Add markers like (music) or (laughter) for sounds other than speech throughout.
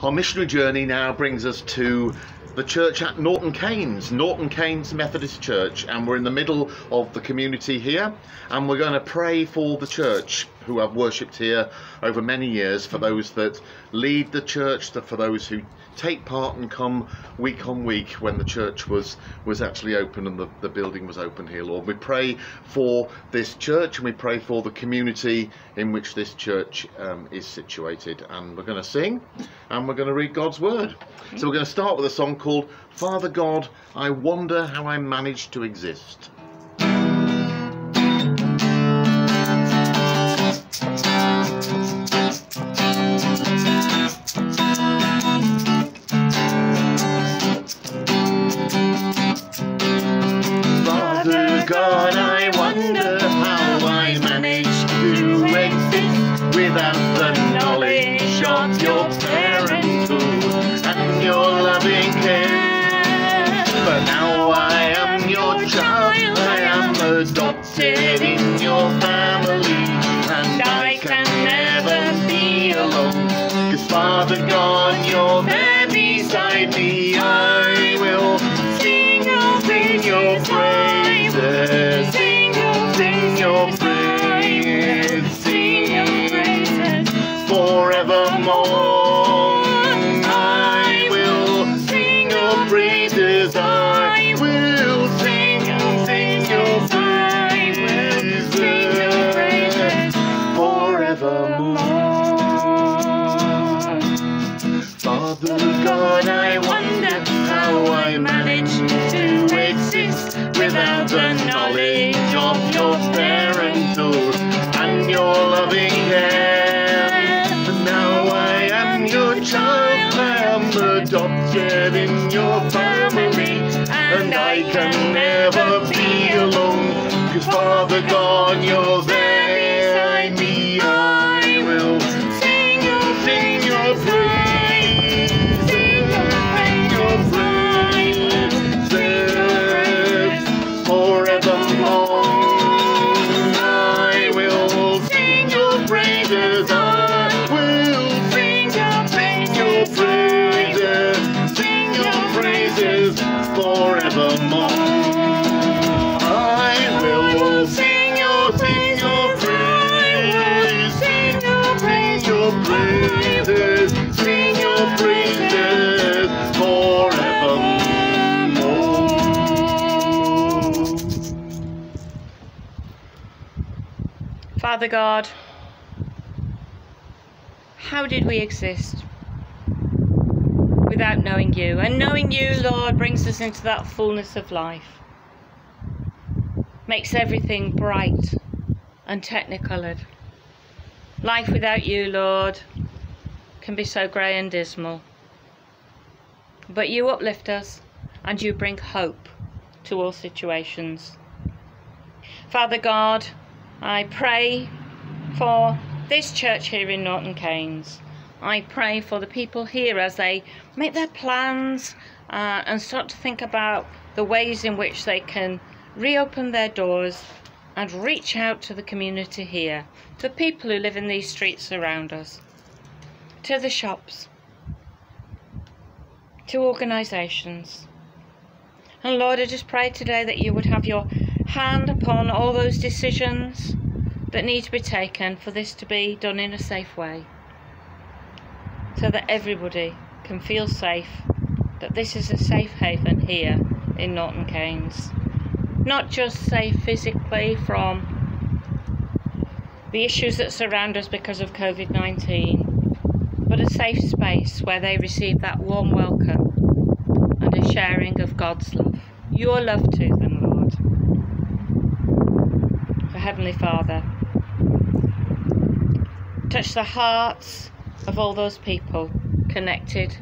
Our missionary journey now brings us to the church at Norton Canes, Norton Canes Methodist Church, and we're in the middle of the community here, and we're going to pray for the church who have worshipped here over many years, for those that lead the church, for those who take part and come week on week when the church was was actually open and the, the building was open here, Lord. We pray for this church and we pray for the community in which this church um, is situated. And we're going to sing and we're going to read God's word. So we're going to start with a song called Father God, I Wonder How I Managed to Exist. Your child, I am adopted in your family, and I can never be alone. Cause Father God, you're Father God, how did we exist without knowing you? And knowing you, Lord, brings us into that fullness of life, makes everything bright and technicoloured. Life without you, Lord, can be so grey and dismal. But you uplift us and you bring hope to all situations. Father God, I pray for this church here in Norton Canes. I pray for the people here as they make their plans uh, and start to think about the ways in which they can reopen their doors and reach out to the community here, to the people who live in these streets around us, to the shops, to organisations. And Lord, I just pray today that you would have your hand upon all those decisions that need to be taken for this to be done in a safe way. So that everybody can feel safe, that this is a safe haven here in Norton Canes. Not just safe physically from the issues that surround us because of COVID 19, but a safe space where they receive that warm welcome and a sharing of God's love, your love to them, Lord. For Heavenly Father, touch the hearts of all those people connected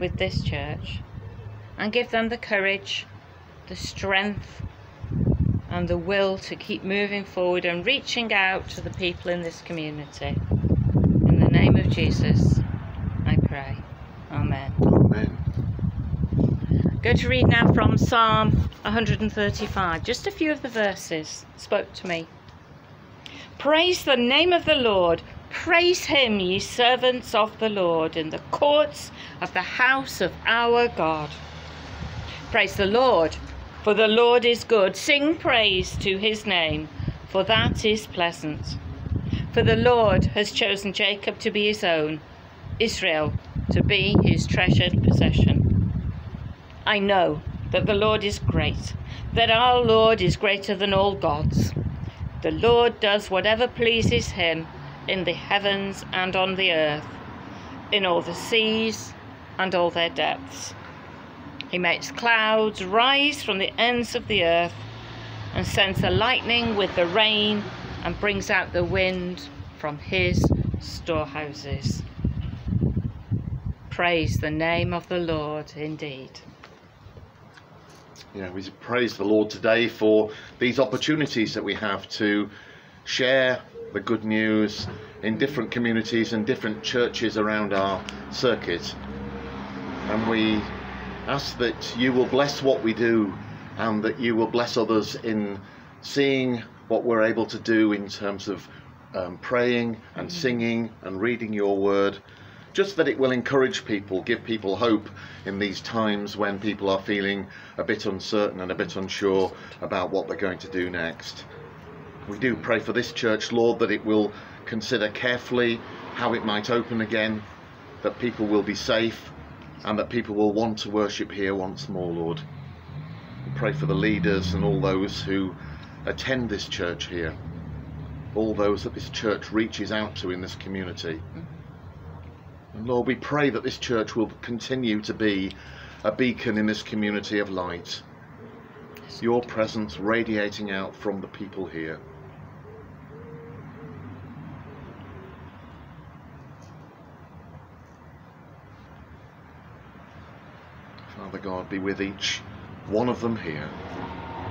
with this church and give them the courage, the strength, and the will to keep moving forward and reaching out to the people in this community. In the name of Jesus, I pray. Amen. Amen. Go to read now from Psalm 135. Just a few of the verses spoke to me. Praise the name of the Lord, Praise him, ye servants of the Lord, in the courts of the house of our God. Praise the Lord, for the Lord is good. Sing praise to his name, for that is pleasant. For the Lord has chosen Jacob to be his own, Israel to be his treasured possession. I know that the Lord is great, that our Lord is greater than all gods. The Lord does whatever pleases him in the heavens and on the earth, in all the seas and all their depths. He makes clouds rise from the ends of the earth and sends the lightning with the rain and brings out the wind from his storehouses. Praise the name of the Lord indeed. You know, we praise the Lord today for these opportunities that we have to share the good news in different communities and different churches around our circuit. And we ask that you will bless what we do and that you will bless others in seeing what we're able to do in terms of um, praying and singing and reading your word. Just that it will encourage people, give people hope in these times when people are feeling a bit uncertain and a bit unsure about what they're going to do next. We do pray for this church, Lord, that it will consider carefully how it might open again, that people will be safe, and that people will want to worship here once more, Lord. We pray for the leaders and all those who attend this church here, all those that this church reaches out to in this community. And Lord, we pray that this church will continue to be a beacon in this community of light, your presence radiating out from the people here. Father God, be with each one of them here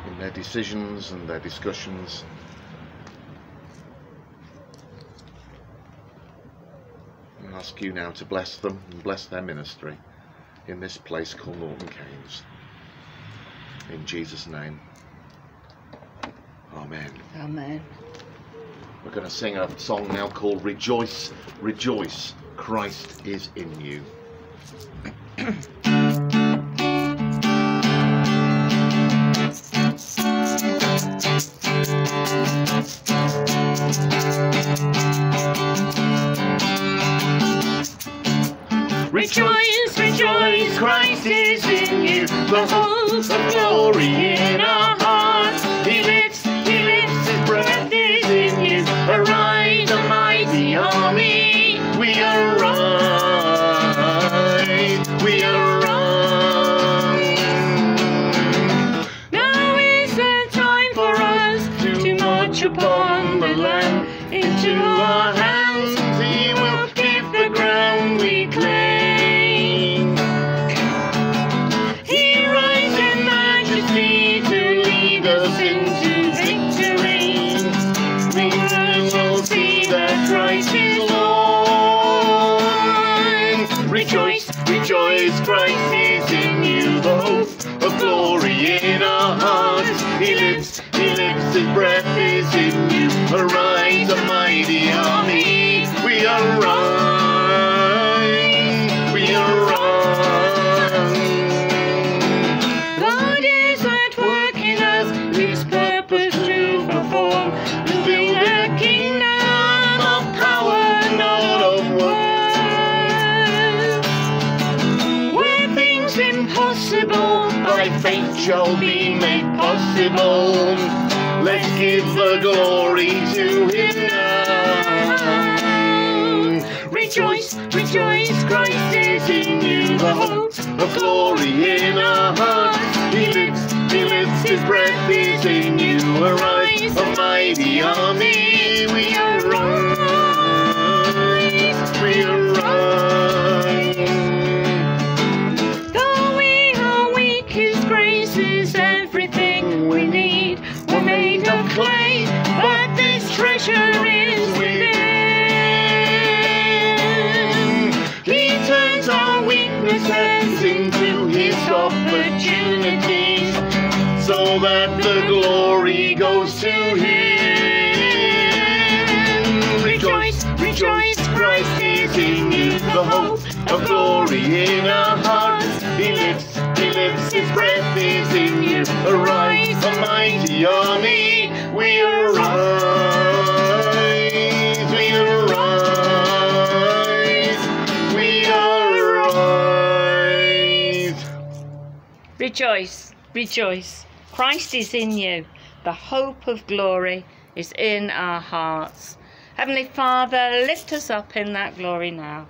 in their decisions and their discussions. I ask you now to bless them and bless their ministry in this place called Norton Canes. In Jesus' name. Amen. Amen. We're going to sing a song now called Rejoice, Rejoice, Christ is in you. (clears throat) Rejoice, rejoice, Christ is in you, the hope of glory in our hearts. By faith shall be made possible. Let's give the glory to him now. Rejoice, rejoice, Christ is in you, the hope of glory in our hearts. He lives, he lives, his breath is in you. Arise, a mighty army. the glory goes to Him. Rejoice, rejoice, Christ is in you, the hope of glory in our hearts. He lives, He lives, His breath is in you. Arise, a mighty army, we arise, we arise, we arise. Rejoice, rejoice. Christ is in you. The hope of glory is in our hearts. Heavenly Father, lift us up in that glory now.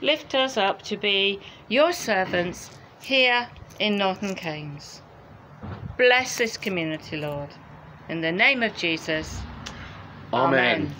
Lift us up to be your servants here in Northern Canes. Bless this community, Lord. In the name of Jesus. Amen. Amen.